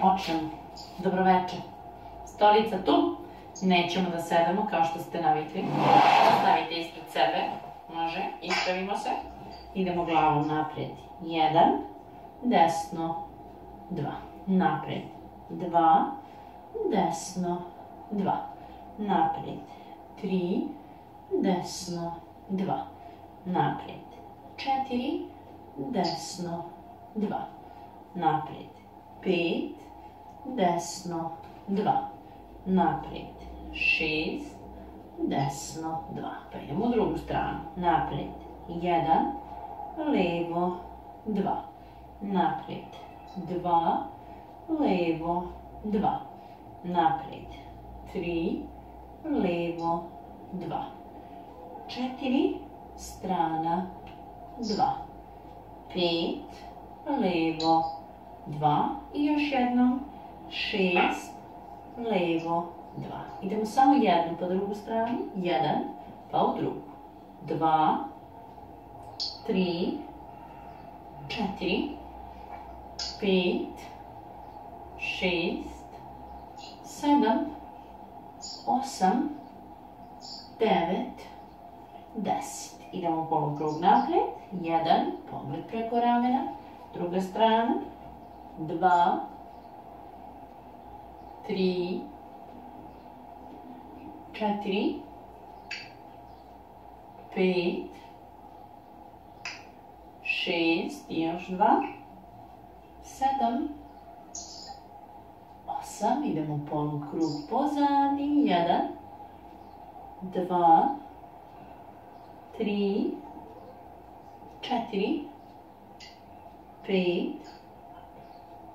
počnemo. Dobroveče. Stolica tu. Nećemo da sedamo kao što ste navikli. Stavite ispred sebe. Može. Ispravimo se. Idemo glavom napred. Jedan. Desno. Dva. Napred. Dva. Desno. Dva. Napred. Tri. Desno. Dva. Napred. Četiri. Desno. Dva naprijed, pet, desno, dva, naprijed, šest, desno, dva. Pa idemo u drugu stranu, naprijed, jedan, levo, dva, naprijed, dva, levo, dva, naprijed, tri, levo, dva, četiri, strana, dva, pet, levo, dva. I još jednom, šest, levo, dva. Idemo samo jednu po drugu stranu, jedan, pa u drugu. Dva, tri, četiri, pet, šest, sedam, osam, devet, deset. Idemo polukrug naprijed, jedan, pogled preko ramena, druga strana, dva, tri, četiri, pet, šest. Još dva, sedam, osam, idemo polu krug pozadi, jedan, dva, tri, četiri, pet,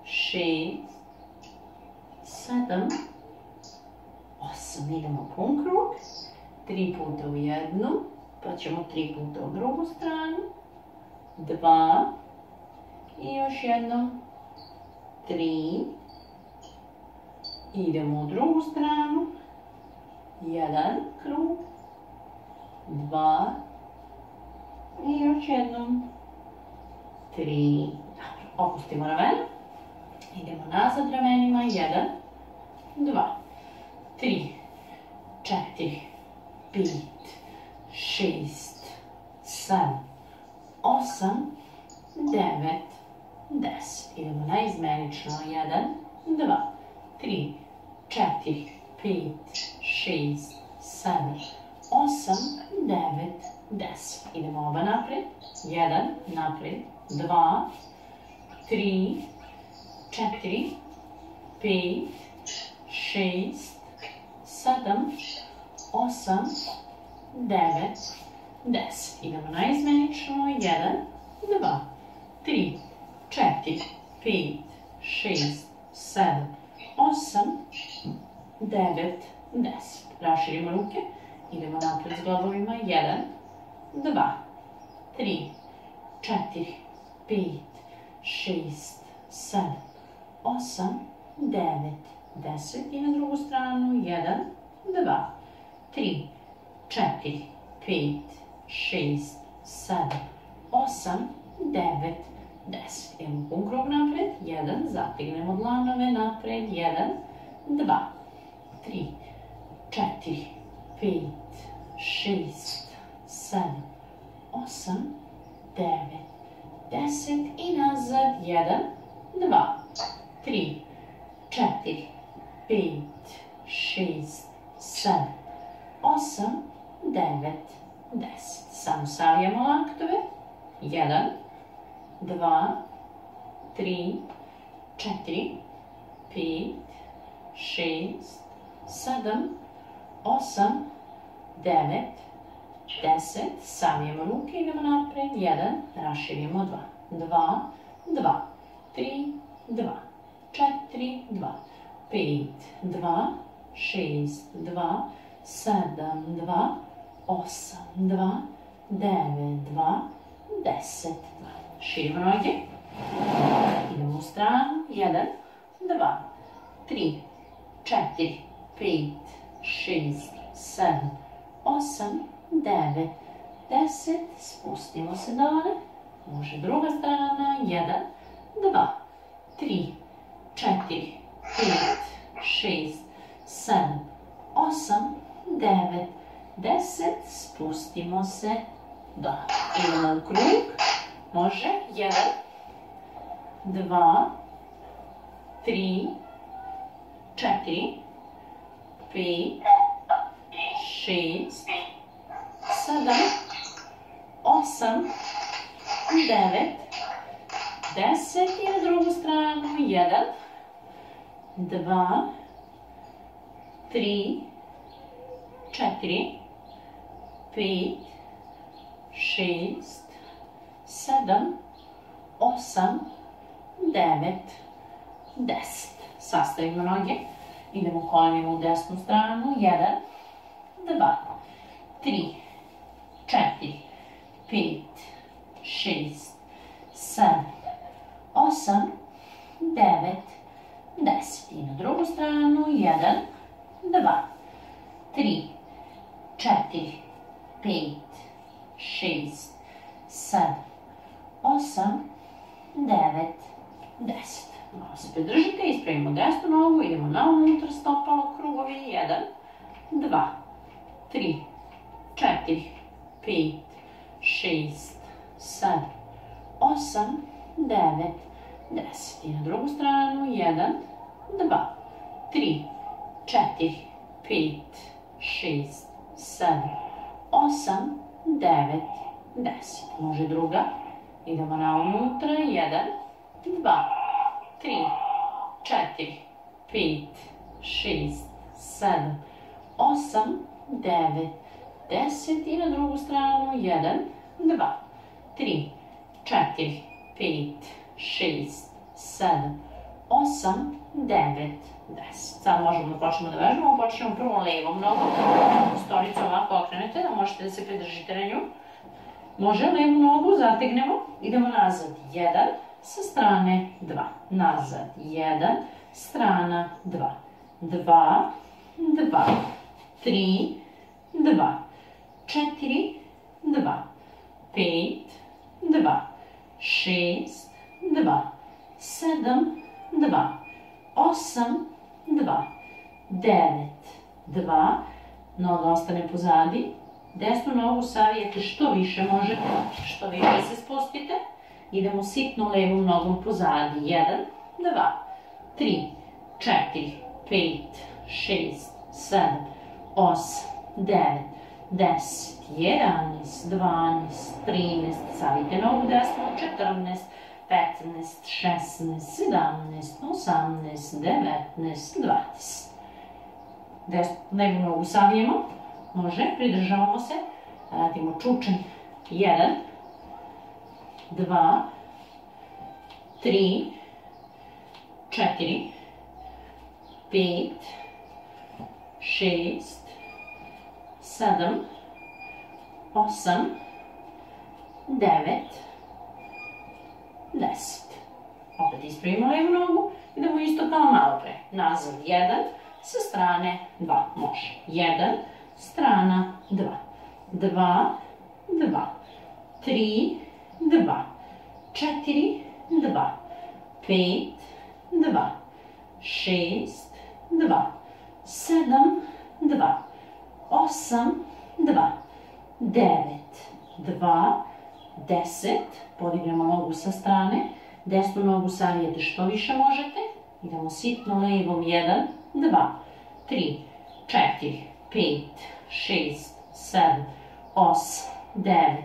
šest, sedam, osam. Idemo pun krug. Tri puta u jednu, pa ćemo tri puta u drugu stranu. Dva. I još jedno. Tri. Idemo u drugu stranu. Jedan krug. Dva. I još jednom. Tri. Dobro, opustimo ramena. Idemo nazad ramenima. Jedan, dva, tri, četiri, pet, šest, sedam, osam, devet, deset. Idemo naizmenično. Jedan, dva, tri, četiri, pet, šest, sedam, osam, devet, deset. Idemo oba napred. Jedan, napred, dva, tri, četiri, pet, šest, sedam, osam, devet, deset. Idemo naizmenično. Jedan, dva, tri, četiri, pet, šest, sedam, osam, devet, deset. Raširimo ruke. Idemo napred s globovima. Jedan, dva, tri, četiri, pet, šest, sedam, osam, devet, deset i na drugu stranu, jedan, dva, tri, četiri, pet, šest, sedam, osam, devet, deset. Idemo pun krug napred, jedan, zategnemo dlanove napred, jedan, dva, tri, četiri, pet, šest, sedam, osam, devet, deset i nazad, jedan, dva, tri, četiri, pet, šest, sedam, osam, devet, deset. Samo savijamo laktove. Jedan, dva, tri, četiri, pet, šest, sedam, osam, devet, deset. Savijemo ruke, idemo napred. Jedan, raširimo dva. Dva, dva, tri, dva, četiri, dva, pet, dva, šest, dva, sedam, dva, osam, dva, devet, dva, deset, dva. Širimo noge. Idemo u stranu. Jedan, dva, tri, četiri, pet, šest, sedam, osam, devet, deset. Spustimo se dole. Može druga strana. Jedan, dva, tri, četiri, pet, šest, sedam, osam, devet, deset, spustimo se do. U krug, može, jedan, dva, tri, četiri, pet, šest, sedam, osam, devet, deset. I na drugu stranu, jedan, dva, tri, četiri, pet, šest, sedam, osam, devet, deset. Sastavimo noge, idemo kolenima u desnu stranu, jedan, dva, tri, četiri, pet, šest, sedam, osam, devet, deset. I na drugu stranu, jedan, dva, tri, četiri, pet, šest, sedam, osam, devet, deset. Malo se pridržite, ispravimo desnu nogu, idemo na unutra stopalo, krugovi, jedan, dva, tri, četiri, pet, šest, sedam, osam, devet, deset. I na drugu stranu, jedan, dva, tri, četiri, pet, šest, sedam, osam, devet, deset. Može druga. Idemo na unutra, jedan, dva, tri, četiri, pet, šest, sedam, osam, devet, deset. I na drugu stranu, jedan, dva, tri, četiri, pet, šest, sedam, osam, devet, deset. Sad možemo da počnemo da vežbamo, počnemo prvo levom nogom, stolicu ovako okrenete, da možete da se pridržite na nju. Može levu nogu, zategnemo, idemo nazad, jedan, sa strane dva, nazad, jedan, strana dva, dva, dva, tri, dva, četiri, dva, pet, dva, šest, 7, 2, 8, 2, 9, 2, noga ostane pozadi, desnu nogu savijete što više možete, što više se spustite, idemo sitno levom nogom pozadi, 1, 2, 3, 4, 5, 6, 7, 8, 9, 10, 11, 12, 13, savijete nogu desnu, 14, 15, 16, 17, 18, 19, 20. Desnu levu nogu savijemo, može, pridržavamo se, radimo čučanj, 1, 2, 3, 4, 5, 6, 7, 8, 9, 10. Opet ispravimo levu nogu, idemo isto kao malo pre. Nazad 1, sa strane 2, može. 1, strana 2, 2, 2, 3, 2, 4, 2, 5, 2, 6, 2, 7, 2, 8, 2, 9, 2, 10, podignemo nogu sa strane, desnu nogu savijete što više možete, idemo sitno levom, 1, 2, 3, 4, 5, 6, 7, 8, 9,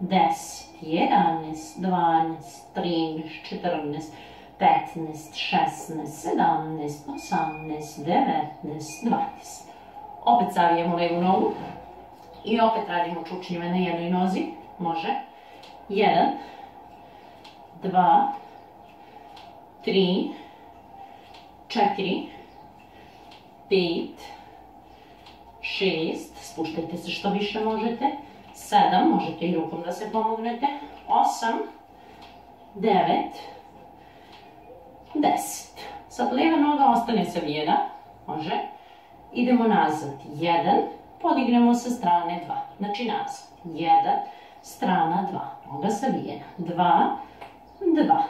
10, 11, 12, 13, 14, 15, 16, 17, 18, 19, 20. Opet savijemo levu nogu i opet radimo čučnjeve na jednoj nozi, može. 1, 2, 3, 4, 5, 6, spuštajte se što više možete, 7, možete i rukom da se pomognete, 8, 9, 10. Sad lijeva noga ostane savijena, može. Idemo nazad, 1, podignemo sa strane 2, znači nazad, 1, strana 2, noga savijena, 2, 2,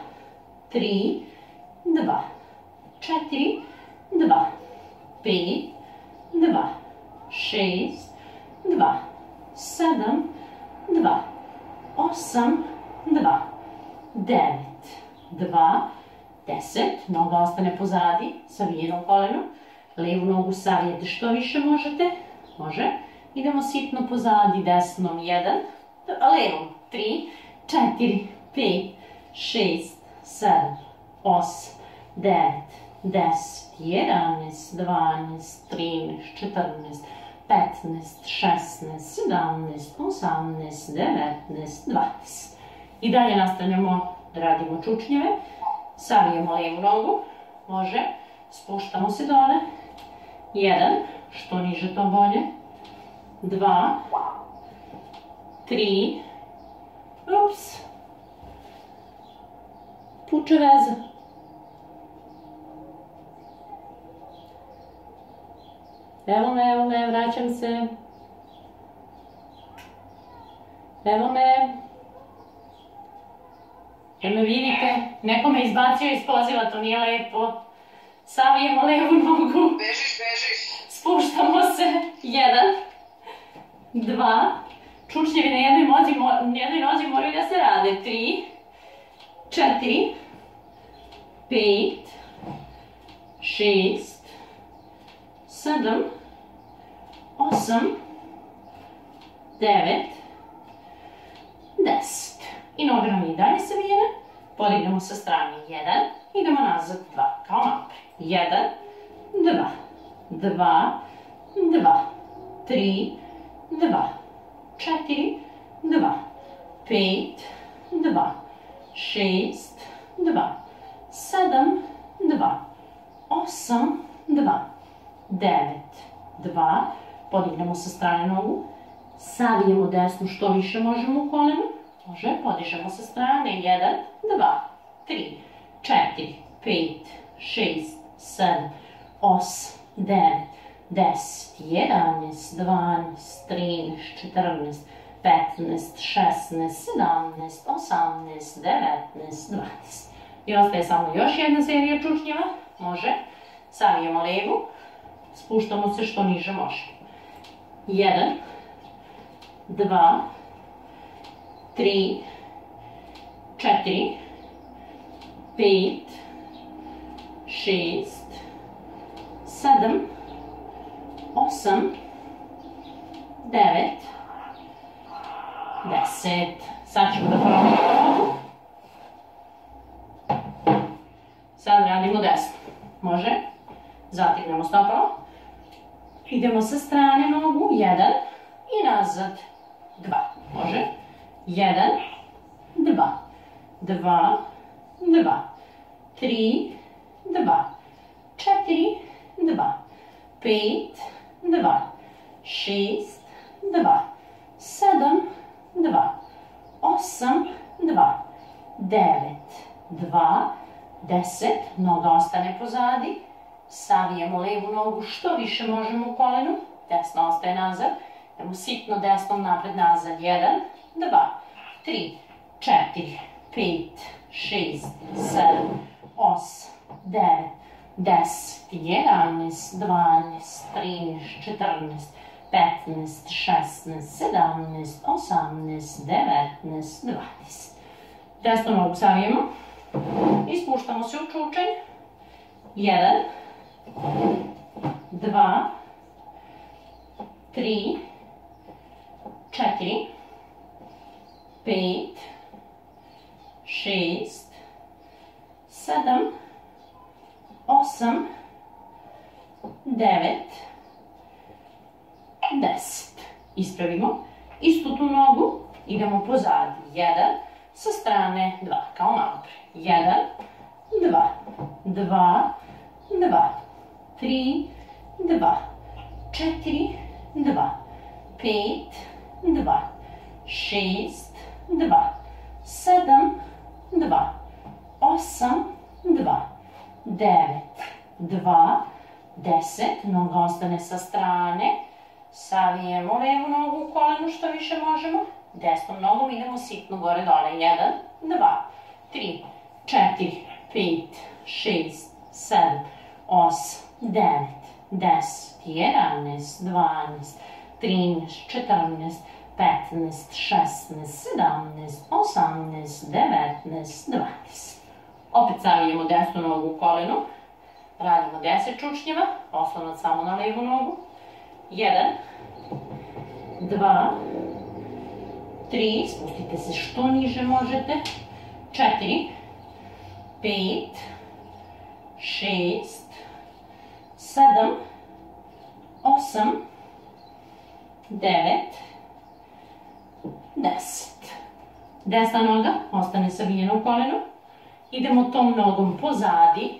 3, 2, četiri, dva, pet, dva, šest, dva, sedam, dva, osam, dva, devet, dva, deset, noga ostane pozadi, savijenom kolenu, levu nogu savijete što više možete, može, idemo sitno pozadi desnom, jedan, levom, tri, četiri, pet, šest, sedam, osam, devet, deset, jedanest, dvanest, trinest, četrnest, petnaest, šestnaest, sedamnaest, osamnaest, devetnaest, dvadeset. I dalje nastavljamo da radimo čučnjeve. Savijemo lijevu nogu, može, spuštamo se dole. Jedan, što niže to bolje. Dva, tri, ups, puče veza. Evo me, evo me, vraćam se. Evo me. Jel me vidite? Neko me izbacio iz poziva, to nije lepo. Savijemo levu nogu. Bežiš, bežiš. Spuštamo se. Jedan. Dva. Čučnjevi na jednoj, mozi, na jednoj nozi moraju da se rade. Tri. Četiri. Pet. Šest. Sedam. Osam. Devet. Deset. I noga nam i dalje savijena. Podignemo sa strane jedan. Idemo nazad dva. Kao malo pre. Jedan. Dva. Dva. Dva. Tri. Dva. Četiri. Dva. Pet. Dva. Šest. Dva. Sedam. Dva. Osam. Dva. Devet. Dva. Podignemo sa strane nogu. Savijemo desnu što više možemo u kolenu. Može, podižemo sa strane. Jedan, dva, tri, četiri, pet, šest, sedam, osam, devet, deset, jedanest, dvanest, trinest, četrnest, petnest, šestnest, sedamnest, osamnest, devetnest, dvanest. I ostaje samo još jedna serija čučnjeva. Može. Savijemo levu. Spuštamo se što niže možemo. Jedan, dva, tri, četiri, pet, šest, sedam, osam, devet, deset. Sad ćemo da probamo. Sad radimo desno. Može? Zategnemo stopalo. Idemo sa strane nogu, jedan i nazad, dva. Može? Jedan, dva, dva, dva, tri, dva, četiri, dva, pet, dva, šest, dva, sedam, dva, osam, dva, devet, dva, deset, noga ostane pozadi, savijemo levu nogu što više možemo u kolenu, desna ostaje nazad, idemo sitno desnom napred nazad, jedan, dva, tri, četiri, pet, šest, sedam, osam, devet, deset, jedanest, dvanest, trinest, četrnest, 15, 16, 17, 18, 19, 20. Desno nogu savijemo. Ispuštamo se u čučenj. 1, 2, 3, 4, 5, 6, 7, 8, 9, deset. Ispravimo. Istu tu nogu idemo pozadi. 1 sa strane 2, kao malo pre. 1, 2, 2, 2, 3, 2, 4, 2, 5, 2, 6, 2, 7, 2, 8, 2, 9, 2, 10, noga ostane sa strane, savijemo levu nogu u kolenu što više možemo, desnom nogom idemo sitno gore dole, jedan, dva, tri, četiri, pet, šest, sedam, osam, devet, deset, jedanaest, dvanaest, trinaest, četrnaest, petnaest, šesnaest, sedamnaest, osamnaest, devetnaest, dvanaest. Opet stavljamo desnu nogu u kolenu. Radimo 10 čučnjeva, oslonac samo na levu nogu. 1, 2, 3, spustite se što niže možete. 4, 5, 6, 7, 8, 9, 10. Desna noga ostane savijena u kolenu. Idemo tom nogom pozadi.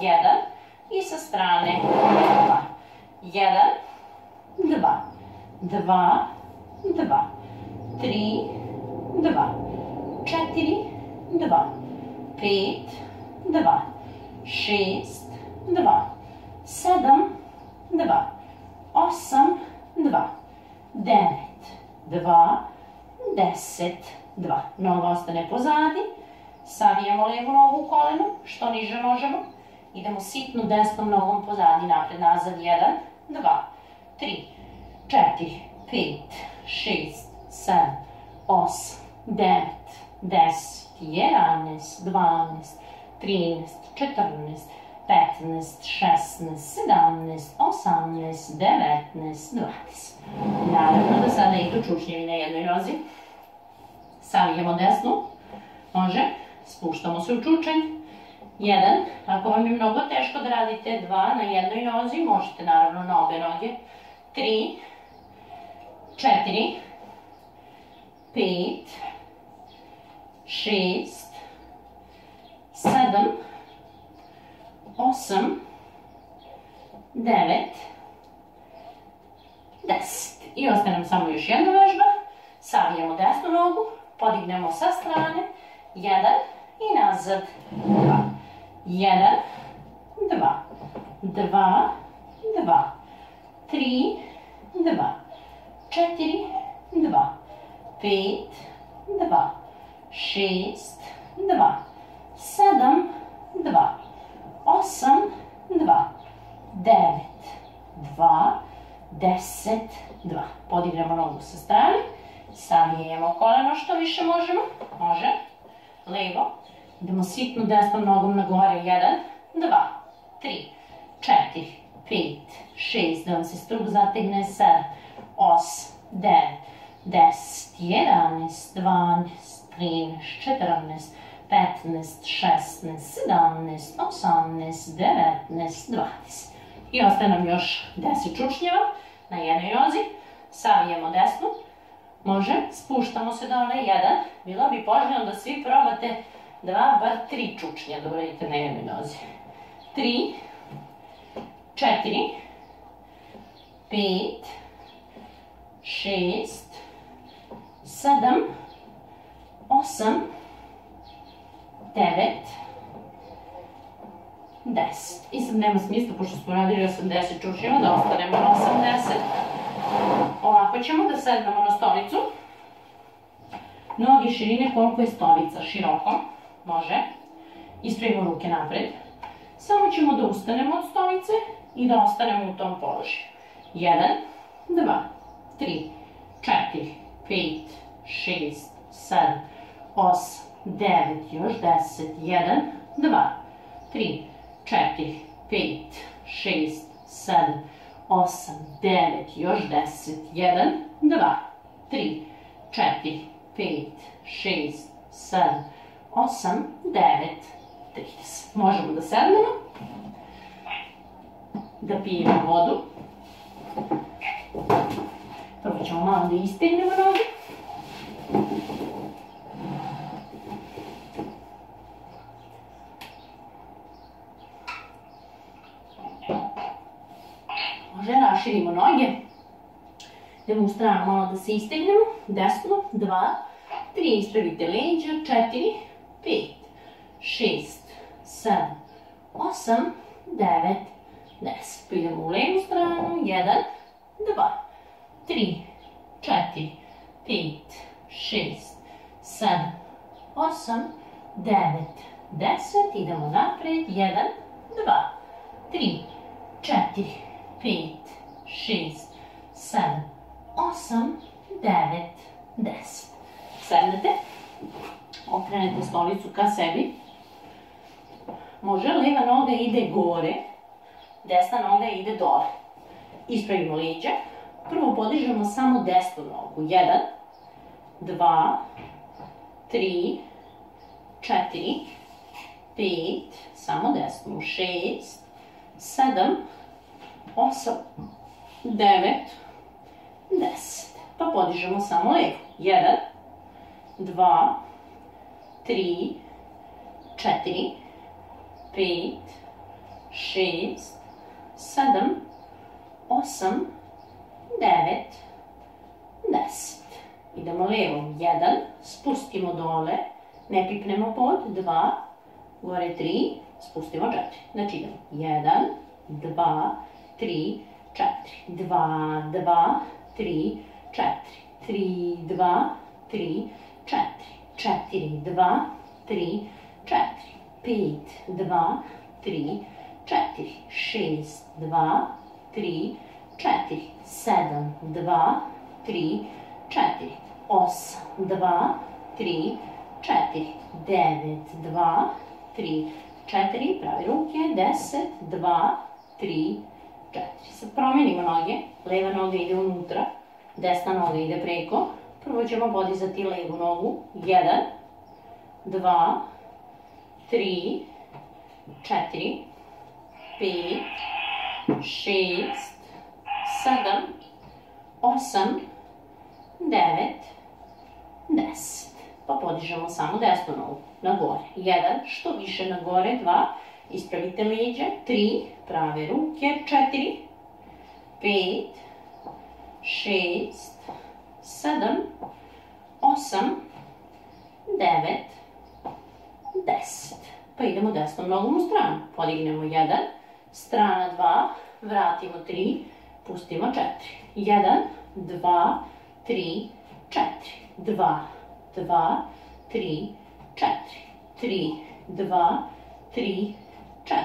1 i sa strane. 2. 1, 2, 2, 2, 3, 2, 4, 2, 5, 2, 6, 2, 7, 2, 8, 2, 9, 2, 10, 2. Noga ostane pozadi. Savijemo levu nogu u kolenu, što niže možemo. Idemo sitnu desnom nogom pozadi, napred, nazad. 1, 2, 3, 4, 5, 6, 7, 8, 9, 10, 11, 12, 13, 14, 15, 16, 17, 18, 19, 20. Naravno da sada na jednoj nozi. Savijemo desnu. Može. Spuštamo se u čučanj. Jedan, ako vam je mnogo teško da radite dva na jednoj nozi, možete naravno na obe noge. Tri, četiri, pet, šest, sedam, osam, devet, deset. I ostaje nam samo još jedna vežba. Savijemo desnu nogu, podignemo sa strane, jedan i nazad, dva. Jedan, dva, dva, dva, tri, dva, četiri, dva, pet, dva, šest, dva, sedam, dva, osam, dva, devet, dva, deset, dva. Podignemo nogu sa strane, savijemo koleno što više možemo, može, levo, Idemo sitno desnom nogom na gore. 1, 2, 3, 4, 5, 6, da vam se strug zategne. 7, 8, 9, 10, 11, 12, 13, 14, 15, 16, 17, 18, 19, 20. I ostaje nam još 10 čučnjeva na jednoj nozi. Savijemo desnu. Može, spuštamo se dole. 1. Bilo bi poželjno da svi probate dva, bar tri čučnja da uradite na jednoj nozi. Tri, četiri, pet, šest, sedam, osam, devet, deset. I sad nema smisla, pošto smo radili 80 čučnjeva, da ostanemo na 80. Ovako ćemo da sednemo na stolicu. Nogi širine koliko je stolica, široko može. Ispravimo ruke napred. Samo ćemo da ustanemo od stolice i da ostanemo u tom položaju. 1, 2, 3, 4, 5, 6, 7, 8, 9, još 10, 1, 2, 3, 4, 5, 6, 7, 8, 9, još 10, 1, 2, 3, 4, 5, 6, 7, 8, 9, 30. Možemo da sednemo, da pijemo vodu. Prvo ćemo malo da istegnemo noge. Može, raširimo noge. Idemo u stranu malo da se istegnemo. Desno, dva, tri, ispravite leđa, četiri, 5, 6, 7, 8, 9, 10. Idemo u levu stranu. 1, 2, 3, 4, 5, 6, 7, 8, 9, 10. Idemo napred. 1, 2, 3, 4, 5, 6, 7, 8, 9, 10. Sednete, okrenete stolicu ka sebi. Može leva noga ide gore, desna noga ide dole. Ispravimo liđe. Prvo podižemo samo desnu nogu. 1, 2, 3, 4, 5, samo desnu, 6, 7, 8, 9, 10. Pa podižemo samo levu. 1, 2, 3, 4, 5, 6, 7, 8, 9, 10. Idemo levom. 1, spustimo dole, ne pipnemo pod, 2, gore 3, spustimo 4. Znači idemo. 1, 2, 3, 4, 2, 2, 3, 4, 3, 2, 3, 4, 4, 2, 3, 4, 5, 2, 3, 4, 6, 2, 3, 4, 7, 2, 3, 4, 8, 2, 3, 4, 9, 2, 3, 4, pravi ruke, 10, 2, 3, 4. Sad promenimo noge, leva noga ide unutra, desna noga ide preko. Prvo ćemo podizati levu nogu, 1, 2, 3, 4, 5, 6, 7, 8, 9, 10. Pa podižemo samo desnu nogu na gore. 1, što više na gore, 2, ispravite liđe, 3, prave ruke, 4, 5, 6, 7, 8, 9, 10. Pa idemo desnom nogom u stranu. Podignemo 1, strana 2, vratimo 3, pustimo 4. 1, 2, 3, 4. 2, 2, 3, 4. 3, 2, 3, 4.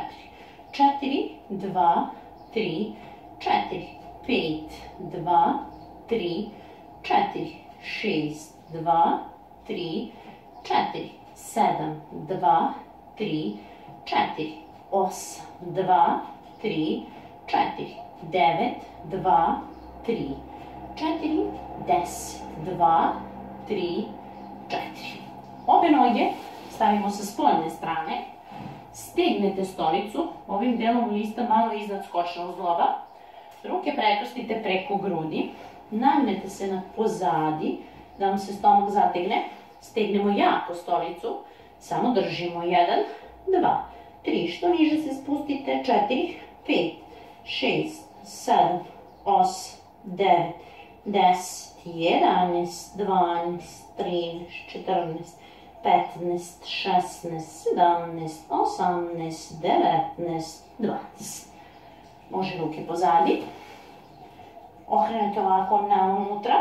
4, 2, 3, 4. 5, 2, 3, 4. 6, 2, 3, 4. 7, 2, 3, 4. 8, 2, 3, 4. 9, 2, 3, 4. 10, 2, 3, 4. Obe noge stavimo sa spoljne strane, stegnete stolicu, ovim delom lista malo iznad skočnog zgloba, ruke prekrstite preko grudi, nagnete se na pozadi, da vam se stomak zategne, stegnemo jako stolicu, samo držimo 1, 2, 3, što niže se spustite, 4, 5, 6, 7, 8, 9, 10, 11, 12, 13, 14, 15, 16, 17, 18, 19, 20. Može ruke pozadi. Okrenete ovako na unutra.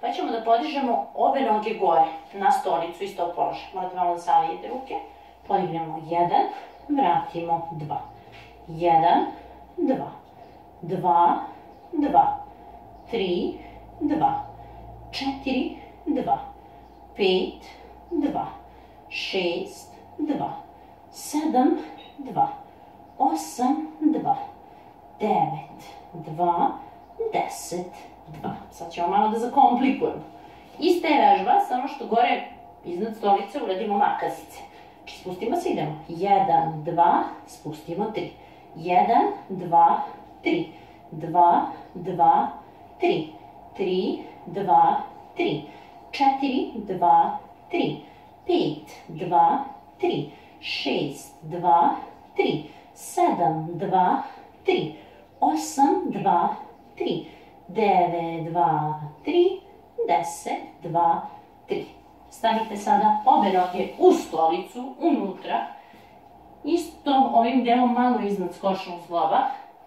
Pa ćemo da podižemo obe noge gore na stolicu iz tog položaja. Malo da savijete ruke. Podignemo 1, vratimo 2. 1, 2, 2, 2, 3, 2, 4, 2, 5, 2, 6, 2, 7, 2, 8, 2, 9, 2, 10, 2. Sad ćemo malo da zakomplikujemo. Ista je vežba, samo što gore iznad stolice uradimo makazice. Znači spustimo se, idemo. 1, 2, spustimo 3. 1, 2, 3. 2, 2, 3. 3, 2, 3. 4, 2, 3. 5, 2, 3. 6, 2, 3. 7, 2, 3. 8, 2, 3. 9, 2, 3. 10, 2, 3. Stavite sada obe u stolicu, unutra. Isto ovim delom malo iznad skočnog zgloba.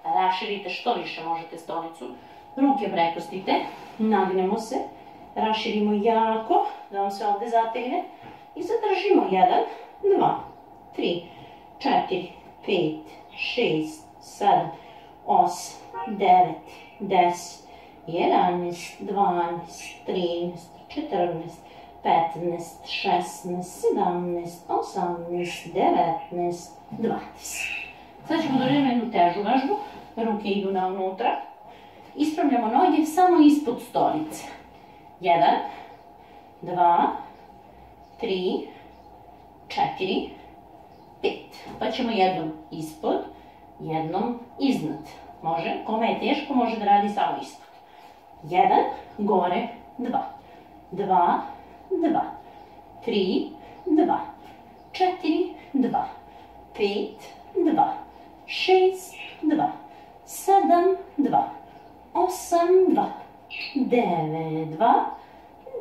Raširite što više možete stolicu. Ruke prekrstite, nagnemo se, raširimo jako, da vam se ovde zategne. I zadržimo 1, 2, 3, 4, 5, 6, 7, 8, 9, 10, 11, 12, 13, 14, 15, 16, 17, 18, 19, 20. Sad ćemo doživjeti jednu težu vežbu. Ruke idu na unutra. Ispravljamo noge samo ispod stolice. 1, 2, 3, 4, 5. Pa ćemo jednom ispod, jednom iznad. Može, kome je teško, može da radi samo ispod. 1, gore, 2. 2, 2. 3, 2. 4, 2. 5, 2. 6, 2. 7, 2. 8, 2. 9, 2.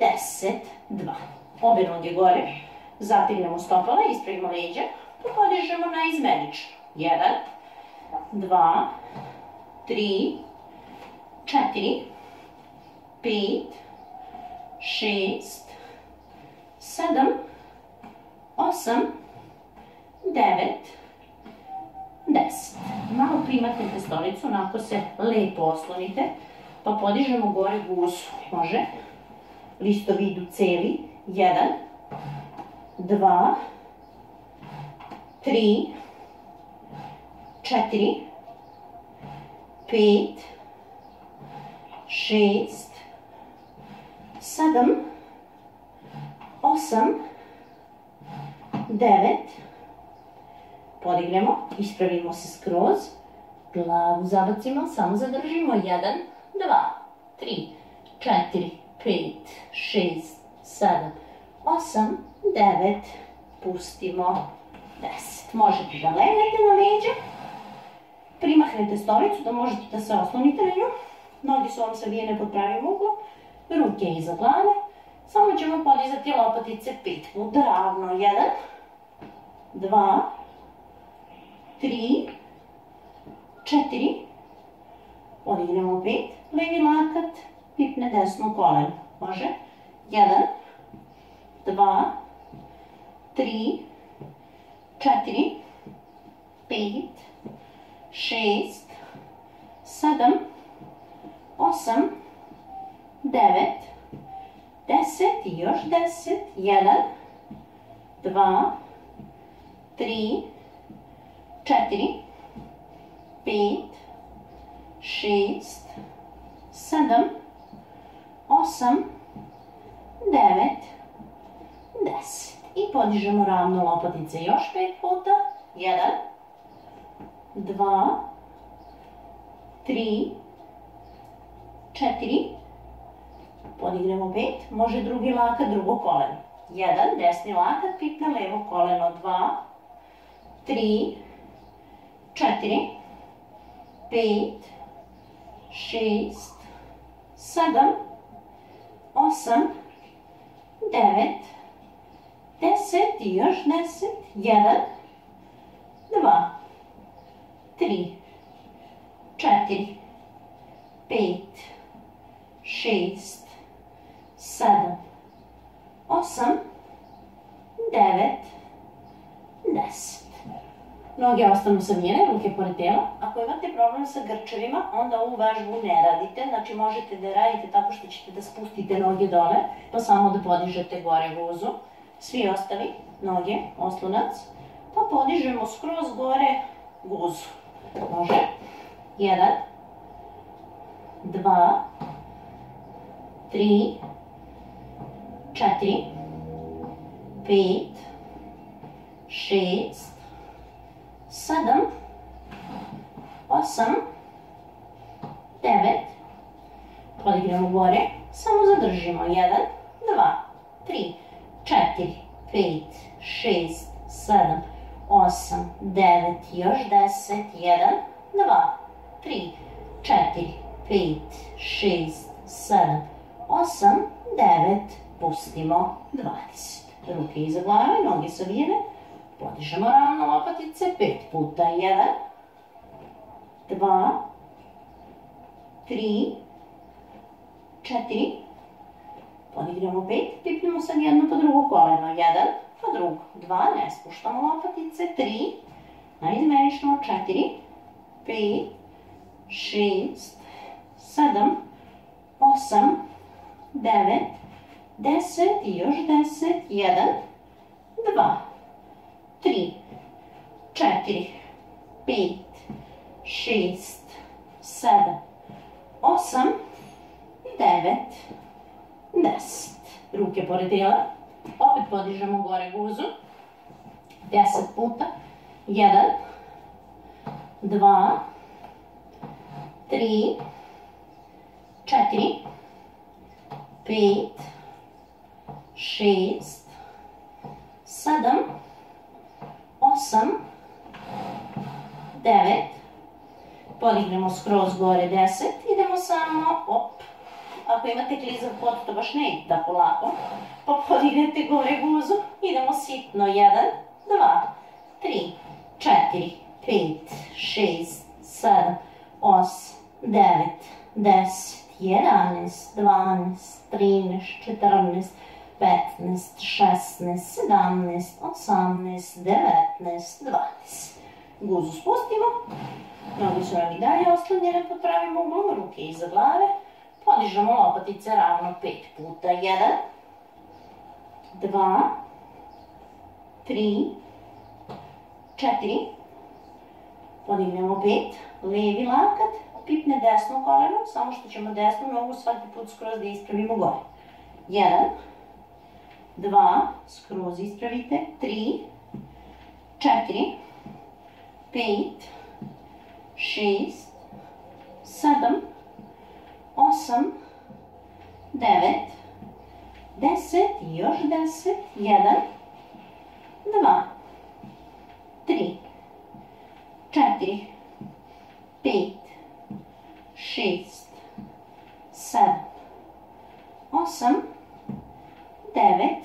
10, 2. Obe noge gore. Zategnemo stopala, ispravimo leđa. Podižemo na izmenično. 1, 2, 3, 4, 5, 6, 7, 8, 9, 10. Malo primaknete stolicu, onako se lepo oslonite, pa podižemo gore guzu. Može? Listovi idu celi. 1, 2, 3, 4, 5, 6, 7, 8, 9, podignemo, ispravimo se skroz, glavu zabacimo, samo zadržimo, 1, 2, 3, 4, 5, 6, 7, 8, 9, pustimo, 10. Možete da legnete na leđe, primahnete stolicu da možete da se oslonite na nju, noge su vam savijene pod pravim uglom, ruke iza glave, samo ćemo podizati lopatice pet puta ravno, 1, 2, 3, 4, podignemo pet, levi lakat, pipne desno koleno, može, 1, 2, 3, 4, 5, 6, 7, 8, 9, 10 i još 10, 1, 2, 3, 4, 5, 6, 7, 8, 9, 10. I podižemo ravno lopatice još 5 puta. 1, 2, 3, 4, podignemo 5, može drugi lakat, drugo koleno. 1, desni lakat, pipne levo koleno, 2, 3, 4, 5, 6, 7, 8, 9, 10 i još 10, 1, 2, 3, 4, 5, 6, 7, 8, 9, 10. Noge ostanu savijene, ruke pored tela. Ako imate problem sa grčevima, onda ovu vežbu ne radite. Znači možete da radite tako što ćete da spustite noge dole, pa samo da podižete gore guzu. Svi ostali noge, oslonac, pa podižemo skroz gore guzu. Može. Jedan, dva, tri, četiri, pet, šest, sedam, osam, devet, podignemo gore, samo zadržimo, jedan, dva, tri, četiri, pet, šest, sedam, osam, devet, još deset, jedan, dva, tri, četiri, pet, šest, sedam, osam, devet, pustimo, dvadeset. Ruke iza glave, noge savijene, podižemo ravno lopatice, pet puta, jedan, dva, tri, četiri, podignemo pet, pipnemo sad jedno pa drugo koleno, jedan, pa drugo, dva, ne spuštamo lopatice, tri, na izmenično, četiri, 5, 6, 7, 8, 9, 10 i još 10, 1, 2, 3, 4, 5, 6, 7, 8, 9, 10. Ruke pored tijela. Opet podižemo gore guzu. 10 puta. 1, 2, 3, 4, 5, 6, 7, 8, 9, podignemo skroz gore 10, idemo samo, op, ako imate klizav pod, to baš ne ide tako lako, pa podignete gore guzu, idemo sitno, 1, 2, 3, 4, 5, 6, 7, 8, 9, 10, 11, 12, 13, 14, 15, 16, 17, 18, 19, 20. Guzu spustimo, noge su nam i dalje oslonjene pod pravim uglom, ruke iza glave, podižemo lopatice ravno 5 puta, 1, 2, 3, 4, podignemo 5, levi lakat, pipne desno koleno, samo što ćemo desnu nogu svaki put skroz da ispravimo gore. 1, 2, skroz ispravite, 3, 4, 5, 6, 7, 8, 9, 10 i još 10, 1, 2, 3, 4, 5, 6, 7, 8, 9 i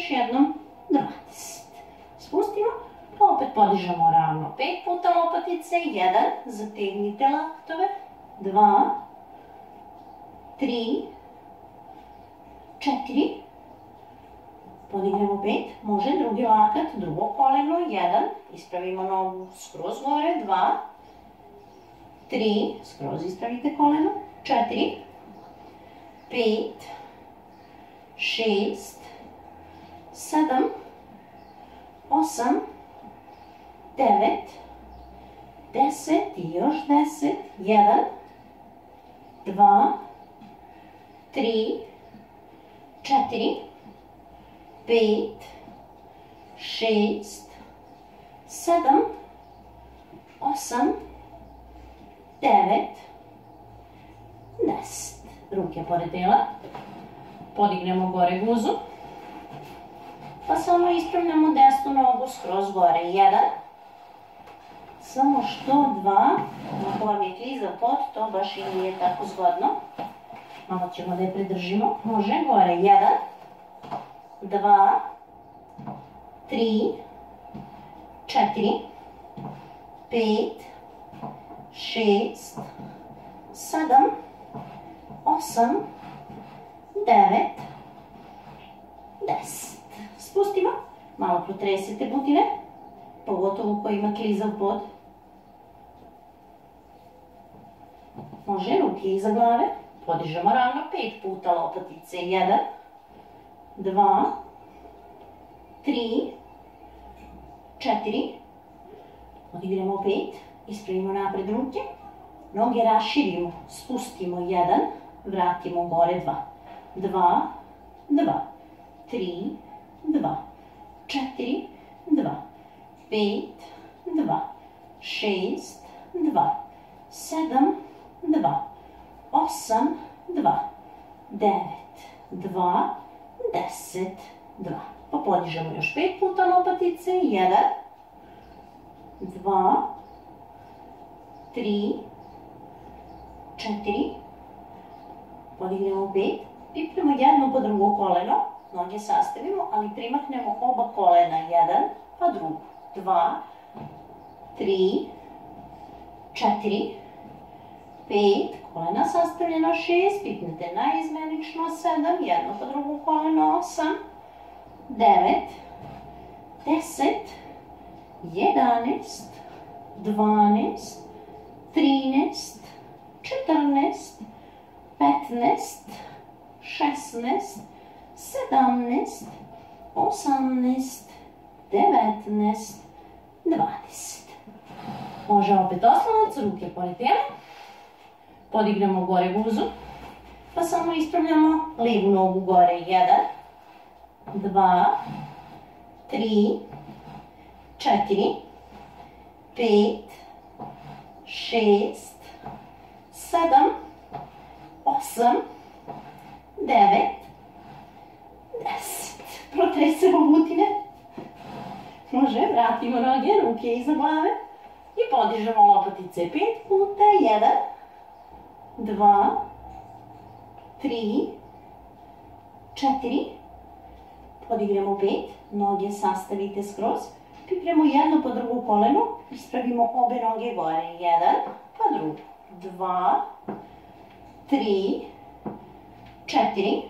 još jednom 20. Spustimo, pa opet podižemo ravno 5 puta lopatice, 1, zategnite laktove, 2, 3, 4, podignemo 5, može drugi lakat, drugo koleno, 1, ispravimo nogu skroz gore, 2, 3, skroz ispravite koleno, 4, 5, 6, 7, 8, 9, 10 i još 10, 1, 2, 3, 4, 5, 6, 7, 8, 9, 10. Ruke pored tela. Podignemo gore guzu. Pa samo ispravljamo desnu nogu skroz gore. Jedan. Samo što dva. Ako vam je kliza pod, to baš i nije tako zgodno. Malo ćemo da je pridržimo. Može gore. Jedan. Dva. Tri. Četiri. Pet. Šest. Sedam. Osam. Devet. Deset. Spustimo. Malo protresite butine. Pogotovo ko ima klizav pod. Može ruke iza glave. Podižemo ravno pet puta lopatice. Jedan, dva, tri, četiri. Odigramo pet. Ispravimo napred ruke. Noge raširimo. Spustimo jedan. Vratimo gore dva. Dva, dva, tri, dva, četiri, dva, pet, dva, šest, dva, sedam, dva, osam, dva, devet, dva, deset, dva. Pa podižemo još pet puta lopatice. Jedan, dva, tri, četiri, podignemo pet, pipnemo jedno po drugo koleno, noge sastavimo, ali primaknemo oba kolena, jedan pa drugo, dva, tri, četiri, pet, kolena sastavljena, šest, pipnete naizmenično, sedam, jedno po drugo koleno, osam, devet, deset, jedanest, dvanest, 13, 14, 15, 16, 17, 18, 19, 20. Može opet oslonac, ruke pored tijela. Podignemo gore guzu. Pa samo ispravljamo lijevu nogu gore. 1, 2, 3, 4, 5, 6, 7, 8, 9, 10. Protresemo butine. Može, vratimo noge, ruke iza glave. I podižemo lopatice pet puta. Jedan, dva, tri, četiri. Podignemo pet, noge sastavite skroz. Pripremo jedno po drugu kolenu, ispravimo obe noge gore. Jedan, pa drugo. Dva, tri, četiri,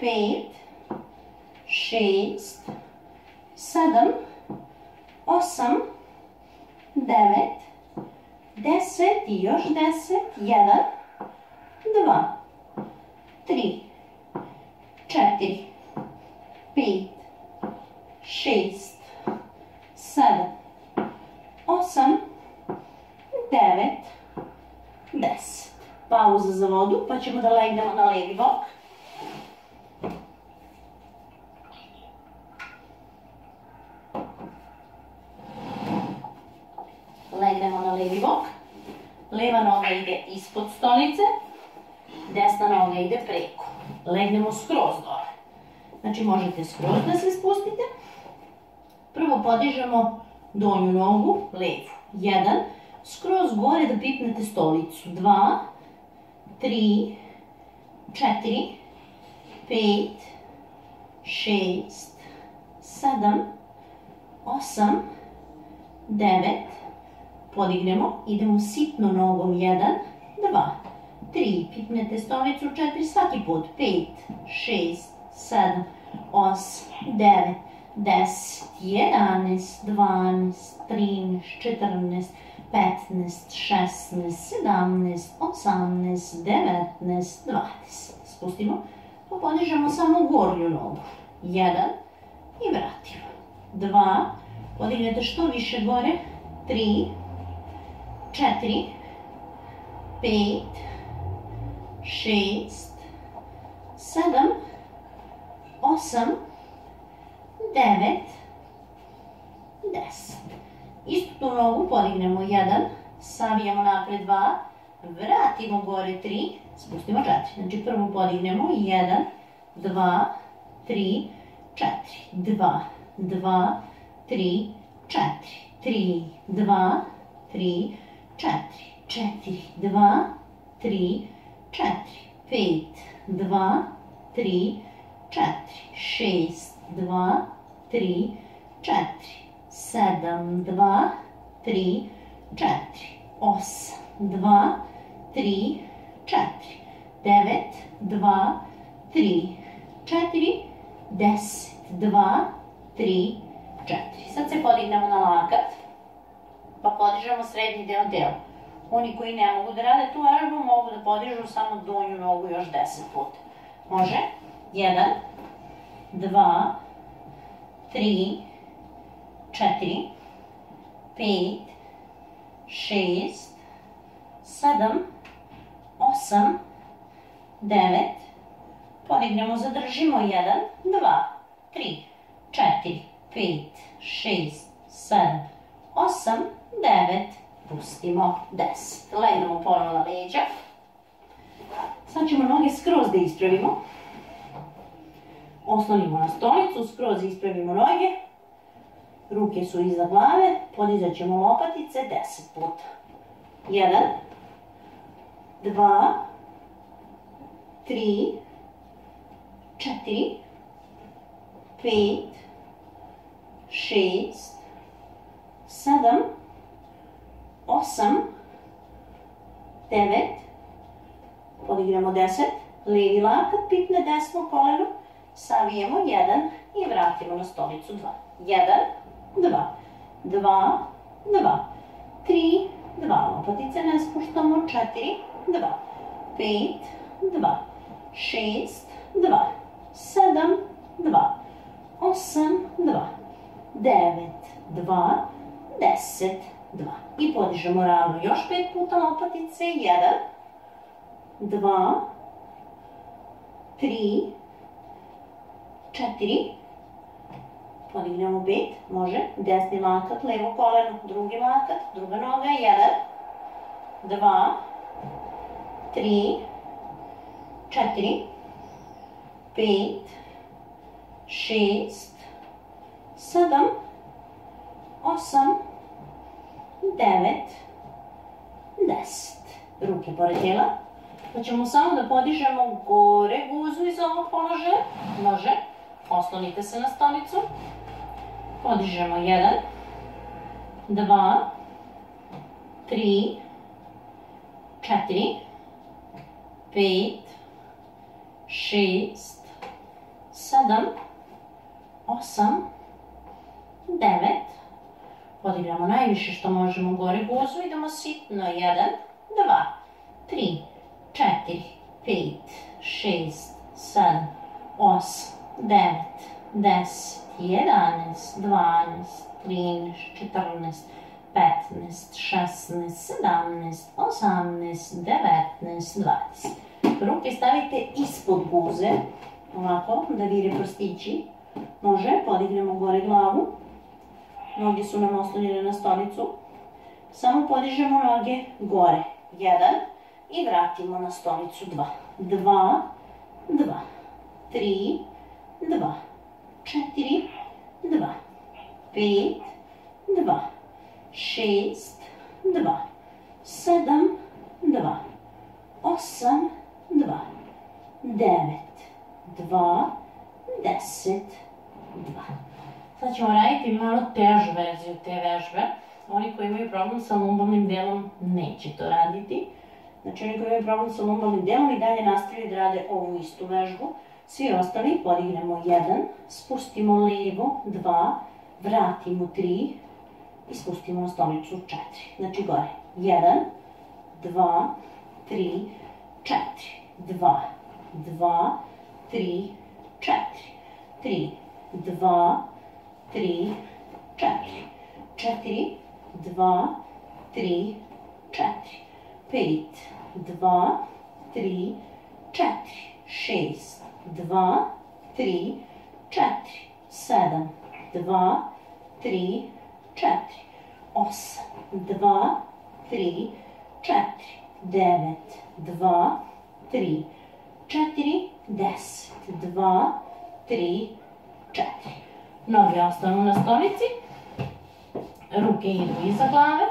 pet, šest, sedam, osam, devet, deset i još deset, jedan, dva, tri, četiri, pet, šest, sedam, osam, devet, deset. Pauza za vodu, pa ćemo da legnemo na levi bok. Legnemo na levi bok. Leva noga ide ispod stolice, desna noga ide preko. Legnemo skroz dole. Znači možete skroz da se spustite. Prvo podižemo donju nogu, levu. Jedan, skroz gore da pipnete stolicu. Dva, tri, četiri, pet, šest, sedam, osam, devet, podignemo, idemo sitno nogom, jedan, dva, tri, pipnete stolicu, četiri, svaki put, pet, šest, sedam, osam, devet, deset, jedanest, dvanest, trinest, četrnest, 15, 16, 17, 18, 19, 20. Spustimo, pa podižemo samo gornju nogu. 1 i vratimo. 2, podignete što više gore. 3, 4, 5, 6, 7, 8, 9, 10. Istu tu nogu podignemo 1, savijemo napred 2, vratimo gore 3, spustimo 4. Znači prvo podignemo 1, 2, 3, 4, 2, 2, 3, 4, 3, 2, 3, 4, 4, 2, 3, 4, 5, 2, 3, 4, 6, 2, 3, 4, sedam, dva, tri, četiri, osam, dva, tri, četiri, devet, dva, tri, četiri, deset, dva, tri, četiri. Sad se podignemo na lakat, pa podižemo srednji deo tela. Oni koji ne mogu da rade tu aerobu mogu da podižu samo donju nogu još deset puta. Može? Jedan, dva, tri, četiri, pet, šest, sedam, osam, devet, podignemo, zadržimo, jedan, dva, tri, četiri, pet, šest, sedam, osam, devet, pustimo, deset. Legnemo ponovno na leđa. Sad ćemo noge skroz da ispravimo. Oslonimo na stolicu, skroz ispravimo noge. Ruke su iza glave, podizat ćemo lopatice 10 puta. 1, 2, 3, 4, 5, 6, 7, 8, 9, podigramo 10, levi lakat, pipne desno koleno, savijemo 1 i vratimo na stolicu 2. 1, dva, dva, dva, tri, 2. Lopatice ne spuštamo. 4, 2. 5, 2. 6, 2. 7, 2. 8, 2. 9, 2. 10, 2. I podižemo ravno još 5 puta lopatice. 1, 2, 3, 4, podignemo pet, može, desni lakat, levo koleno, drugi lakat, druga noga, jedan, dva, tri, četiri, pet, šest, sedam, osam, devet, deset. Ruke pored tijela. Pa ćemo samo da podižemo gore guzu iz ovog položaja. Može. Oslonite se na stolicu. Podižemo jedan, dva, tri, četiri, pet, šest, sedam, osam, devet. Podignemo najviše što možemo gore guzu. Idemo sitno. Jedan, dva, tri, četiri, pet, šest, sedam, osam, devet, deset, 11, 12, 13, 14, 15, 16, 17, 18, 19, 20. Ruke stavite ispod guze, ovako, da vire prstići. Može, podignemo gore glavu. Noge su nam oslonjene na stolicu. Samo podižemo noge gore. Jedan. I vratimo na stolicu dva. Dva, dva, tri, dva, četiri, dva, pet, dva, šest, dva, sedam, dva, osam, dva, devet, dva, deset, dva. Sad ćemo raditi malo težu verziju te vežbe. Oni koji imaju problem sa lumbalnim delom neće to raditi. Znači oni koji imaju problem sa lumbalnim delom i dalje nastavljaju da rade ovu istu vežbu. Svi ostali podignemo 1, spustimo levo 2, vratimo 3 i spustimo na stolicu 4. Znači gore 1, 2, 3, 4, 2, 2, 3, 4, 3, 2, 3, 4, 4, 2, 3, 4, 5, 2, 3, 4, 6, dva, tri, četiri, sedam, dva, tri, četiri, osam, dva, tri, četiri, devet, dva, tri, četiri, deset, dva, tri, četiri. Noge ostanu na stolici, ruke idu iza glave,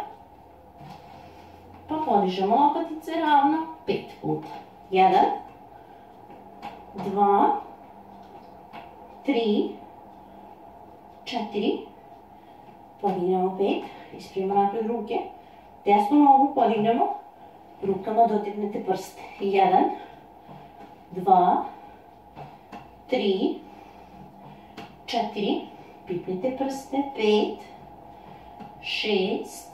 pa podižemo lopatice ravno pet puta. Jedan, dva, tri, četiri, podignemo pet, ispravimo napred ruke, desnu nogu podignemo, rukama dodirnete prste. Jedan, dva, tri, četiri, pipnite prste, pet, šest,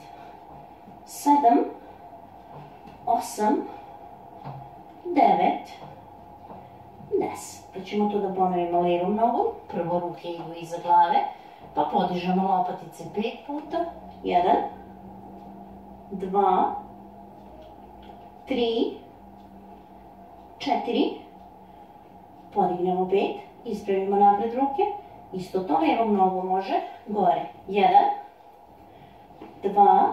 sedam, osam, devet, 10. Pa ćemo to da ponovimo levom nogom. Prvo ruke idu iza glave. Pa podižemo lopatice pet puta. Jedan. Dva. Tri. Četiri. Podignemo pet. Ispravimo napred ruke. Isto to levom nogom može. Gore. Jedan. Dva.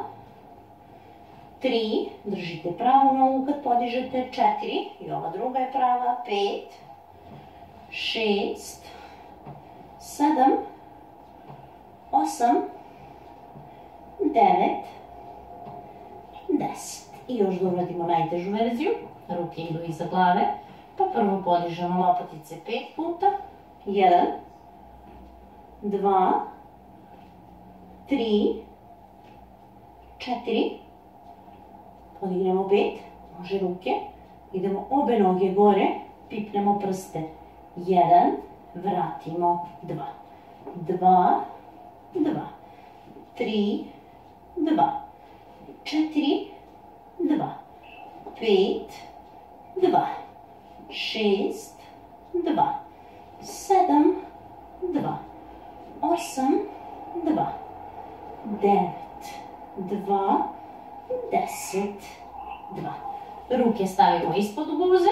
Tri. Držite pravu nogu kad podižete. Četiri. I ova druga je prava. Pet šest, sedam, osam, devet, deset. I još da uradimo najtežu verziju. Ruke idu iza glave. Pa prvo podižemo lopatice pet puta. Jedan, dva, tri, četiri. Podignemo pet. Može ruke. Idemo obe noge gore. Pipnemo prste. 1, vratimo 2, 2, 2, 3, 2, 4, 2, 5, 2, 6, 2, 7, 2, 8, 2, 9, 2, 10, 2. Ruke stavimo ispod guze,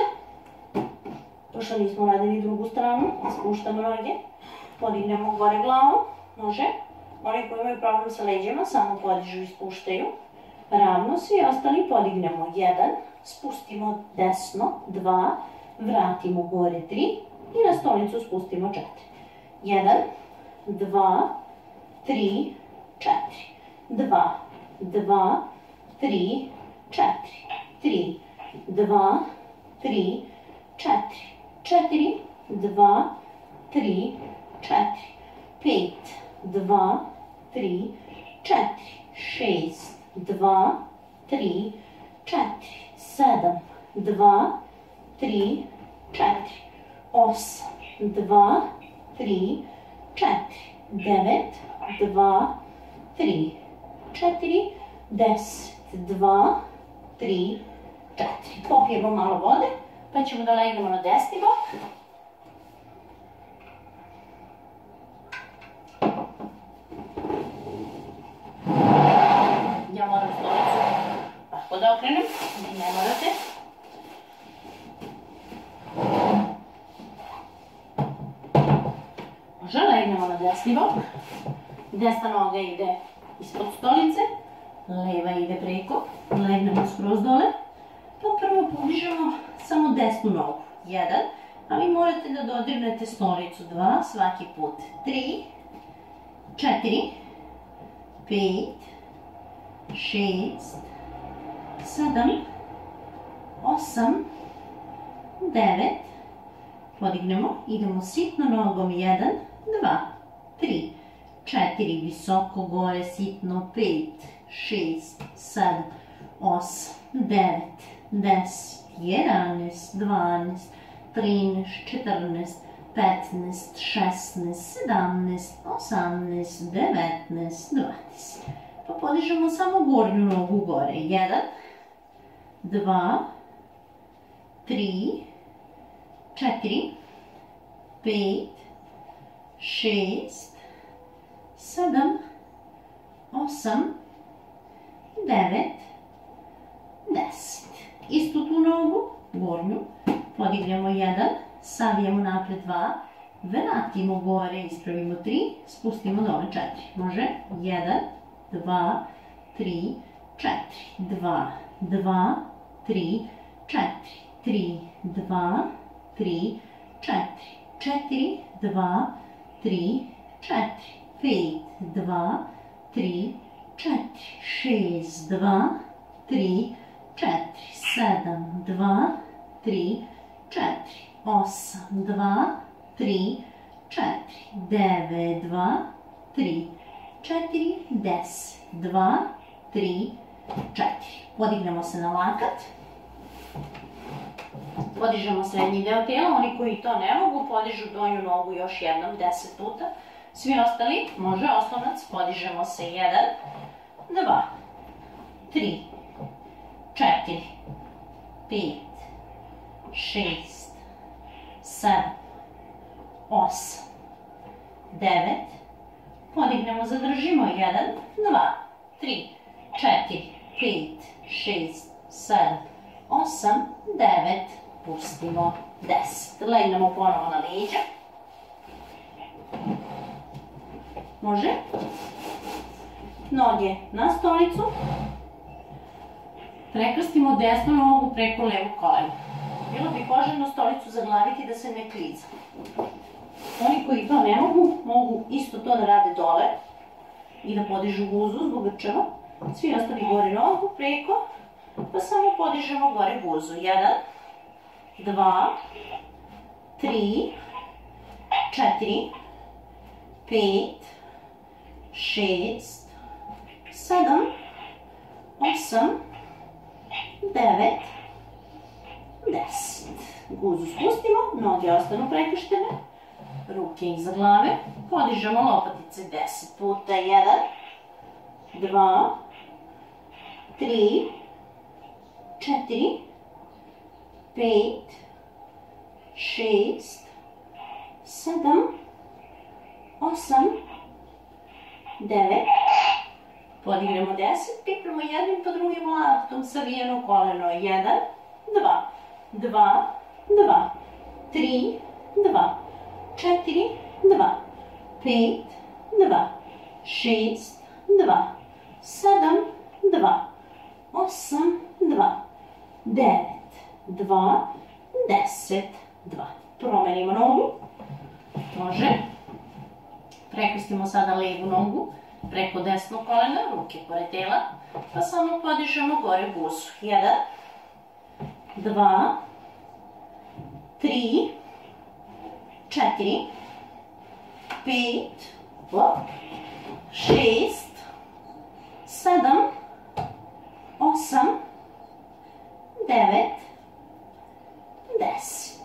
pošto nismo radili drugu stranu, spuštamo noge, podignemo gore glavu, može. Oni koji imaju problem sa leđima, samo podižu i. Ravno, se ostali podignemo 1, spustimo desno, 2, vratimo gore 3 i na stolicu spustimo 4. 1, два, три, cztery. Dwa, dwa, trzy, cztery. Trzy, dwa, trzy, cztery. Cztery, dwa, trzy, cztery. Pięć, dwa, trzy, cztery. Sześć, dwa, trzy, cztery. Siedem, dwa, trzy, cztery. Osiem, dwa, trzy, cztery. 4. 9, 2, 3, 4, 10, 2, 3, 4. Popijemo malo vode, pa ćemo da legnemo na desni bok. Ja moram stolicu, tako da okrenem, vi ne. Može, legnemo na desni bok. Desna noga ide ispod stolice, leva ide preko, legnemo skroz dole. Pa prvo podižemo samo desnu nogu. Jedan, a vi morate da dodirnete stolicu. Dva, svaki put. Tri, četiri, pet, šest, sedam, osam, devet, podignemo, idemo sitno nogom, jedan, dva, tri, četiri, visoko gore, sitno, pet, šest, sedam, osam, devet, deset, jedanaest, dvanaest, trinaest, četrnaest, petnaest, šestnaest, sedamnaest, osamnaest, devetnaest, dvadeset. Pa podižemo samo gornju nogu gore. Jedan, dva, tri, četiri, pet, šest, sedam, osam, devet, deset. Istu tu nogu, gornju, podignemo jedan, savijemo napred dva, vratimo gore, ispravimo tri, spustimo dole četiri. Može? Jedan, dva, tri, četiri. Dva, dva, tri, četiri. Tri, dva, tri, četiri. Četiri, dva, tri, četiri. Pet, dva, tri, četiri. Šest, dva, tri, četiri. Sedam, dva, tri, četiri. Osam, dva, tri, četiri. Devet, dva, tri, četiri. Deset, dva, tri, četiri. Podignemo se na lakat. Podižemo srednji deo tijela, oni koji to ne mogu, podižu donju nogu još jednom, deset puta. Svi ostali, može oslonac, podižemo se jedan, dva, tri, četiri, pet, šest, sedam, osam, devet, podignemo, zadržimo, jedan, dva, tri, četiri, pet, šest, sedam, osam, devet, pustimo, deset. Legnemo ponovo na leđa. Može? Noge na stolicu. Prekrstimo desnu nogu preko levu kolena. Bilo bi poželjno stolicu zaglaviti da se ne kliza. Oni koji to ne mogu, mogu isto to da rade dole i da podižu guzu zbog grčeva. Svi ostali gore nogu preko, pa samo podižemo gore guzu. Jedan, dva, tri, četiri, pet, šest, sedam, osam, devet, deset. Guzu spustimo, noge ostanu prekrštene, ruke iza glave, podižemo lopatice deset puta, jedan, dva, 3, 4, 5, 6, 7, 8, 9, podignemo 10, pipnemo jednim po drugim laktom, savijeno koleno, 1, 2, 2, 2, 3, 2, 4, 2, 5, 2, 6, 2, 7, 2, 8, 2, 9, 2, 10, 2. Promenimo nogu. Može. Prekrstimo sada levu nogu preko desnog kolena, ruke pored tela, pa samo podižemo gore busu. 1, 2, 3, 4, 5, 6, 7, 8, 9, 10.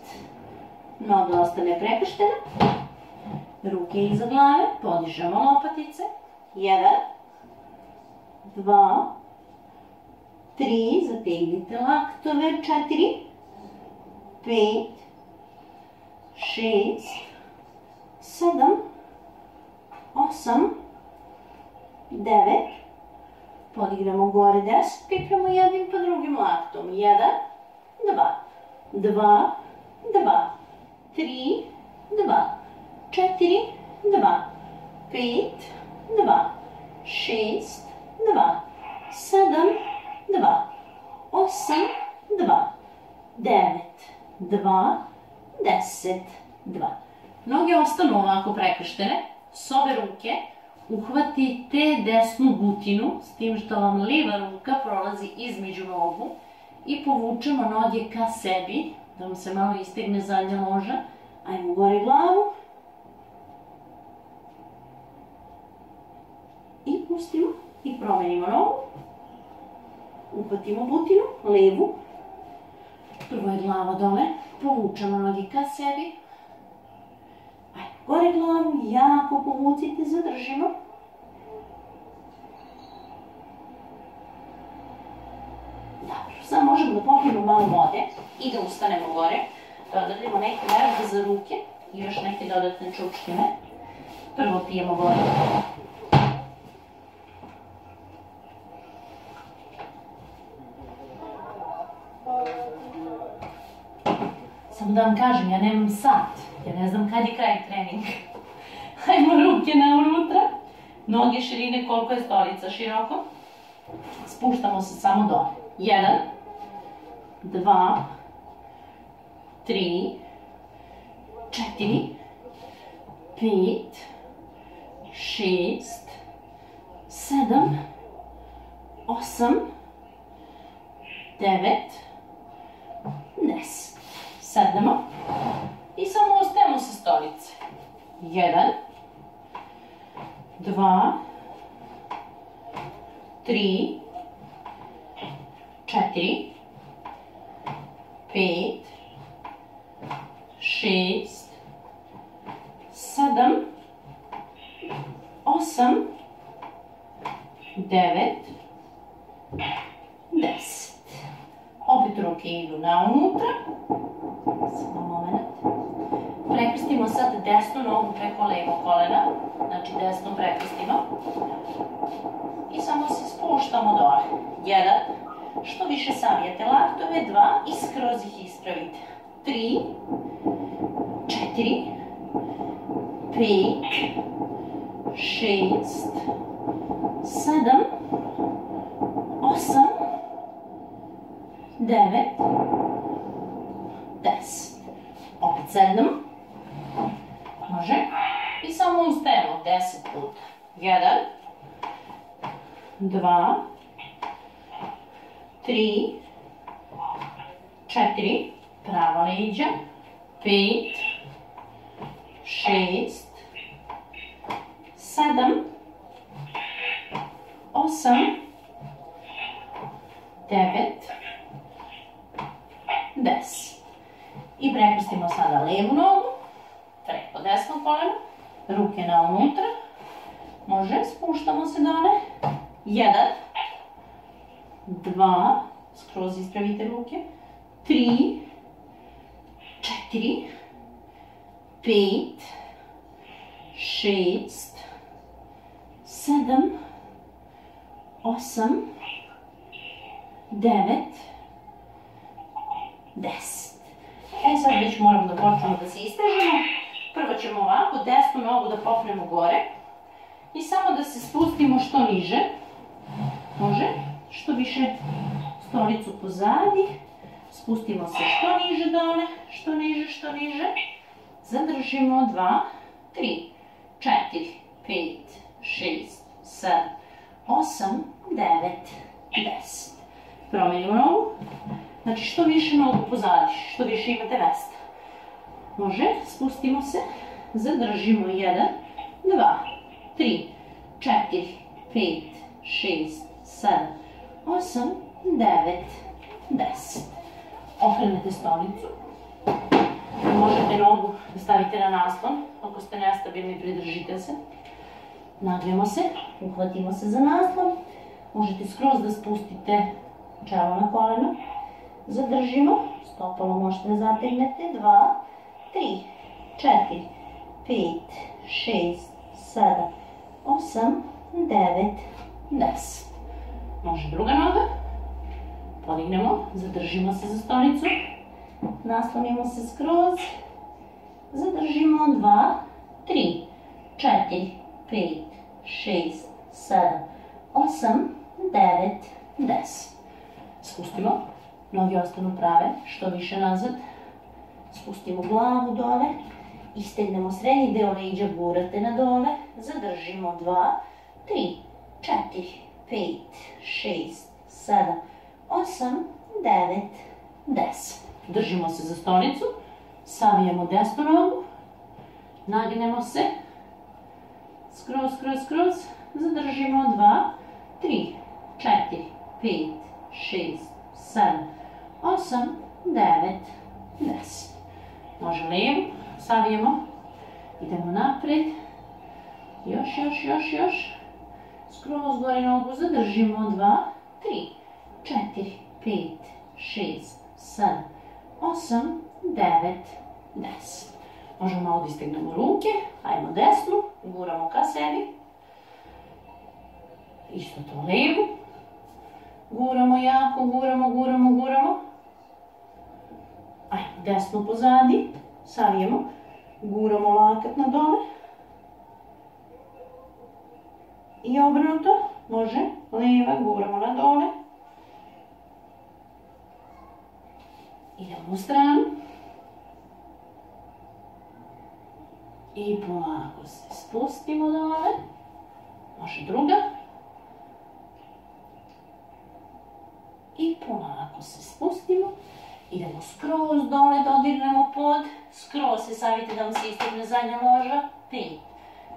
Noga ostane prekrštena. Ruke iza glave, podižemo lopatice. 1, 2, 3, zategnite laktove, 4, 5, 6, 7, 8, 9, podigramo gore 10, pipljamo jednim po drugim laktom. 1, 2, 2, 2, 3, 2, 4, 2, 5, 2, 6, 2, 7, 2, 8, 2, 9, 2, 10, 2. Noge ostanu ovako prekrštene, s ove ruke uhvatite desnu butinu, s tim što vam lijeva ruka prolazi između nogu i povučemo noge ka sebi, da vam se malo istegne zadnja loža. Ajmo gore glavu. I pustimo i promenimo nogu. Upatimo butinu, levu. Prvo je glava dole, povučemo noge ka sebi. Ajde, gore glavu, jako povucite, zadržimo. Dobro, sad možemo da popijemo malo vode i da ustanemo gore, da odradimo neke vežbe za ruke i još neke dodatne čučkine. Prvo pijemo vodu. Samo da vam kažem, ja nemam sat. Ja ne znam kad je kraj trening. Hajmo ruke na unutra. Noge širine koliko je stolica široko. Spuštamo se samo dole. Jedan, dva, tri, četiri, pet, šest, sedam, osam, devet, deset. Sednemo i samo ustajemo sa stolice. Jedan, dva, tri, četiri, pet, šest, sedam, osam, devet, deset. Opet ruke idu na unutra. Samo moment. Prekrstimo sad desnu nogu preko levo kolena. Znači desnu prekrstimo. I samo se spuštamo dole. Jedan. Što više savijete laktove. Dva. I skroz ih ispravite. Tri. Četiri. Pet. Šest. Sedam. Osam. Devet. Deset. Opet sednemo. Može. I samo ustajemo deset puta. Jedan. Dva. 3, 4, pravo leđa, 5, 6, 7, 8, 9, 10. I prepustimo sada levu nogu, preko desno koleno, ruke na unutra, može, spuštamo se dole, 1, dva, skroz ispravite ruke, tri, četiri, pet, šest, sedam, osam, devet, deset. E sad već moramo da počnemo da se istežemo. Prvo ćemo ovako desnu nogu da popnemo gore i samo da se spustimo što niže. Može? Što više stolicu pozadi. Spustimo se što niže dole, što niže, što niže. Zadržimo 2, 3, 4, 5, 6, 7, 8, 9, 10. Promenimo nogu. Znači što više nogu pozadi, što više imate vesta. Može, spustimo se, zadržimo 1, 2, 3, 4, 5, 6, 7, 8, 9, 10. Okrenete stolicu. Možete nogu da stavite na naslon, ako ste nestabilni pridržite se. Nagljamo se, uhvatimo se za naslon. Možete skroz da spustite čelo na koleno. Zadržimo, stopalo možete da zategnete. 2, 3, 4, 5, 6, 7, 8, 9, 10. Može druga noga. Podignemo, zadržimo se za stolicu. Naslonimo se skroz. Zadržimo 2, 3, 4, 5, 6, 7, 8, 9, 10. Spustimo. Noge ostanu prave, što više nazad. Spustimo glavu dole. Istegnemo srednji deo leđa, gurate na dole. Zadržimo 2, 3, 4, 5, 6, 7, 8, 9, 10. Držimo se za stolicu. Savijemo desnu nogu. Nagnemo se. Skroz, skroz, skroz. Zadržimo 2, 3, 4, 5, 6, 7, 8, 9, 10. Može lijevo, savijemo, idemo naprijed, još, još, još, još, skroz gore nogu, zadržimo, 2, 3, 4, 5, 6, 7, 8, 9, 10. Možemo malo istegnemo ruke, ajmo desnu, guramo ka sebi, isto to lijevu, guramo jako, guramo, guramo, guramo, Ajmo, desno pozadi, savijemo, guramo lakat na dole. I obrnuto, može, lijeva, guramo na dole. Idemo u stranu. I polako se spustimo dole. Može druga. I polako se spustimo. Idemo skroz dole, dodirnemo pod, skroz se savite da vam se istigne zadnja loža. 5,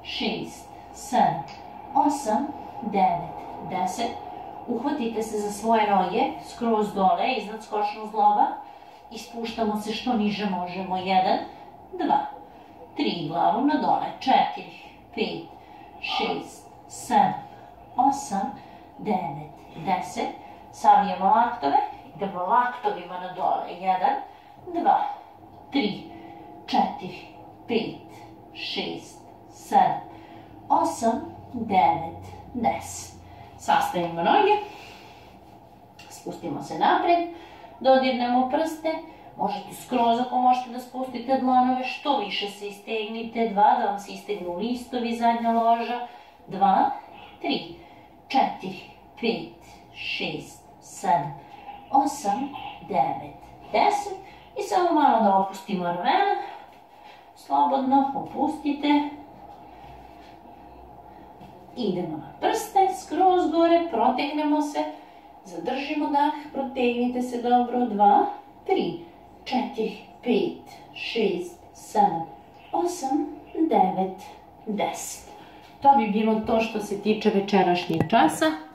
6, 7, 8, 9, 10. Uhvatite se za svoje noge, skroz dole, iznad skočnog zloba. I spuštamo se što niže možemo. 1, 2, 3, glavom na dole. 4, 5, 6, 7, 8, 9, 10. Savijemo laktove idemo laktovima na dole. 1, 2, 3, 4, 5, 6, 7, 8, 9, 10. Sastavimo noge. Spustimo se napred. Dodirnemo prste. Možete skroz ako možete da spustite dlanove, što više se istegnite. Dva, da vam se istegnu listovi, zadnja loža. Dva, tri, četiri, pet, šest, sedam, 8, 9, 10 i samo malo da opustimo ramena. Slobodno opustite. Idemo na prste, skroz gore, protegnemo se. Zadržimo dah, protegnite se dobro. 2, 3, 4, 5, 6, 7, 8, 9, 10. To bi bilo to što se tiče večerašnjeg časa.